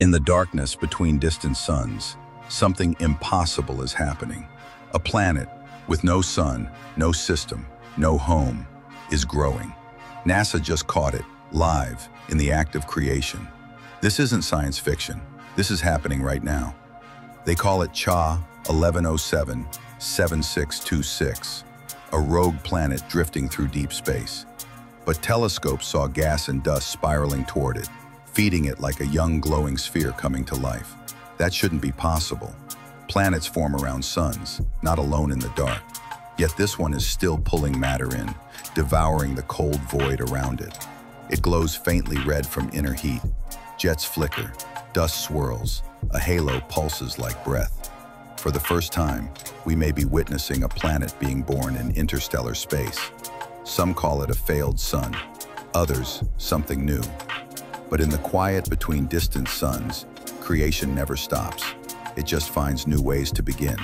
In the darkness between distant suns, something impossible is happening. A planet with no sun, no system, no home, is growing. NASA just caught it, live, in the act of creation. This isn't science fiction. This is happening right now. They call it CHA 1107-7626, a rogue planet drifting through deep space. But telescopes saw gas and dust spiraling toward it, feeding it like a young glowing sphere coming to life. That shouldn't be possible. Planets form around suns, not alone in the dark. Yet this one is still pulling matter in, devouring the cold void around it. It glows faintly red from inner heat. Jets flicker, dust swirls, a halo pulses like breath. For the first time, we may be witnessing a planet being born in interstellar space. Some call it a failed sun, others something new. But in the quiet between distant suns, creation never stops. It just finds new ways to begin.